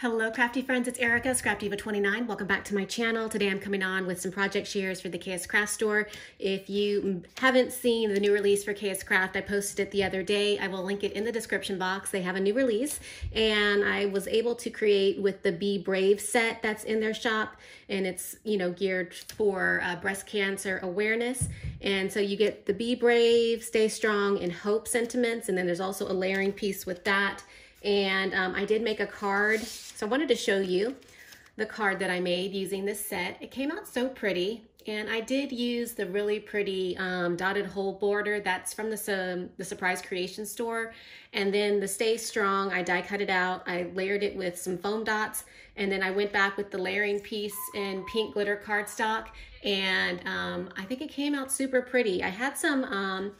Hello crafty friends, it's Erica, Scrap Diva 29. Welcome back to my channel. Today I'm coming on with some project shares for the KS Craft store. If you haven't seen the new release for KS Craft, I posted it the other day. I will link it in the description box. They have a new release and I was able to create with the Be Brave set that's in their shop and it's, you know, geared for uh, breast cancer awareness. And so you get the Be Brave, Stay Strong, and Hope sentiments. And then there's also a layering piece with that. And um, I did make a card. So I wanted to show you the card that I made using this set. It came out so pretty. And I did use the really pretty um, dotted hole border that's from the, the Surprise Creation store. And then the Stay Strong, I die cut it out. I layered it with some foam dots. And then I went back with the layering piece in pink glitter cardstock. And um, I think it came out super pretty. I had some um,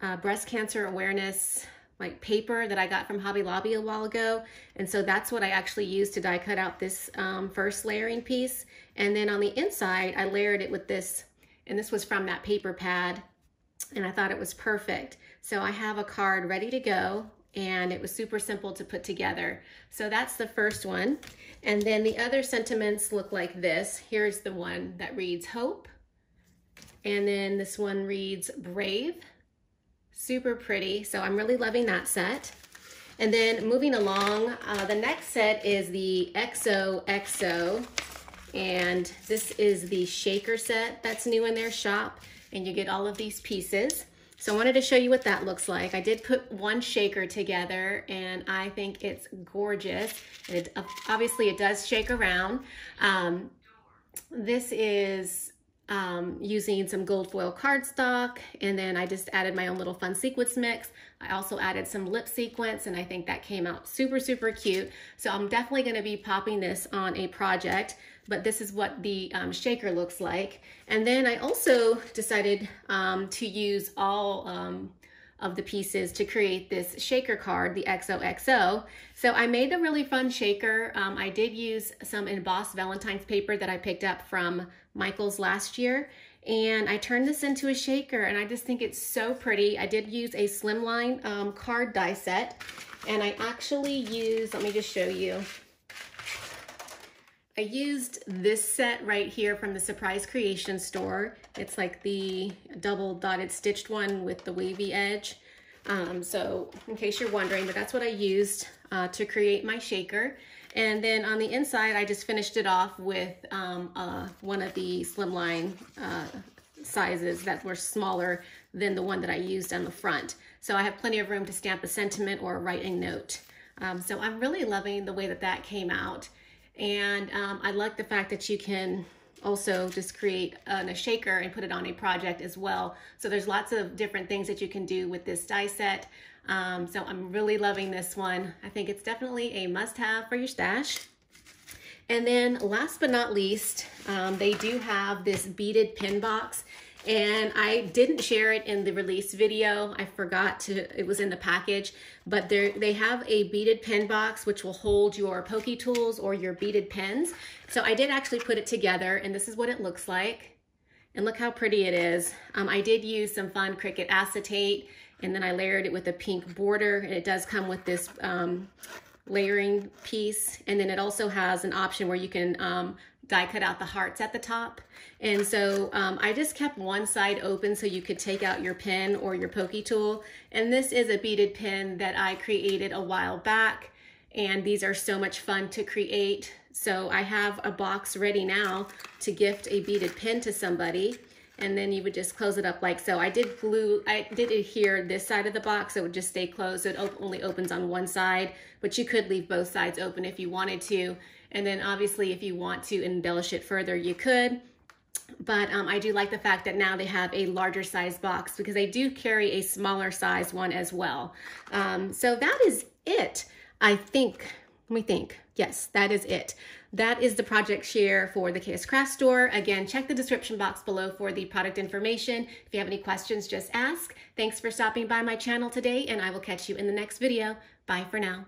uh, breast cancer awareness like paper that I got from Hobby Lobby a while ago. And so that's what I actually used to die cut out this um, first layering piece. And then on the inside, I layered it with this, and this was from that paper pad. And I thought it was perfect. So I have a card ready to go and it was super simple to put together. So that's the first one. And then the other sentiments look like this. Here's the one that reads hope. And then this one reads brave super pretty. So I'm really loving that set. And then moving along, uh, the next set is the XOXO. And this is the shaker set that's new in their shop. And you get all of these pieces. So I wanted to show you what that looks like. I did put one shaker together and I think it's gorgeous. It, obviously it does shake around. Um, this is um, using some gold foil cardstock and then I just added my own little fun sequins mix. I also added some lip sequins and I think that came out super, super cute. So I'm definitely gonna be popping this on a project, but this is what the um, shaker looks like. And then I also decided um, to use all um, of the pieces to create this shaker card, the XOXO. So I made a really fun shaker. Um, I did use some embossed Valentine's paper that I picked up from Michael's last year. And I turned this into a shaker and I just think it's so pretty. I did use a slimline um, card die set and I actually used, let me just show you. I used this set right here from the Surprise Creation store. It's like the double dotted stitched one with the wavy edge. Um, so in case you're wondering, but that's what I used uh, to create my shaker. And then on the inside, I just finished it off with um, uh, one of the slimline uh, sizes that were smaller than the one that I used on the front. So I have plenty of room to stamp a sentiment or write a note. Um, so I'm really loving the way that that came out. And um, I like the fact that you can also just create a shaker and put it on a project as well. So there's lots of different things that you can do with this die set. Um, so I'm really loving this one. I think it's definitely a must-have for your stash. And then last but not least, um, they do have this beaded pen box and I didn't share it in the release video. I forgot to, it was in the package, but there they have a beaded pen box which will hold your pokey tools or your beaded pens. So I did actually put it together and this is what it looks like. And look how pretty it is. Um, I did use some fun Cricut acetate and then I layered it with a pink border and it does come with this um, layering piece. And then it also has an option where you can um, die cut out the hearts at the top. And so um, I just kept one side open so you could take out your pen or your pokey tool. And this is a beaded pen that I created a while back. And these are so much fun to create. So I have a box ready now to gift a beaded pen to somebody and then you would just close it up like so. I did glue, I did adhere this side of the box, so it would just stay closed. So It only opens on one side, but you could leave both sides open if you wanted to. And then obviously if you want to embellish it further, you could. But um, I do like the fact that now they have a larger size box because they do carry a smaller size one as well. Um, so that is it, I think. Let me think. Yes, that is it. That is the project share for the KS Craft Store. Again, check the description box below for the product information. If you have any questions, just ask. Thanks for stopping by my channel today, and I will catch you in the next video. Bye for now.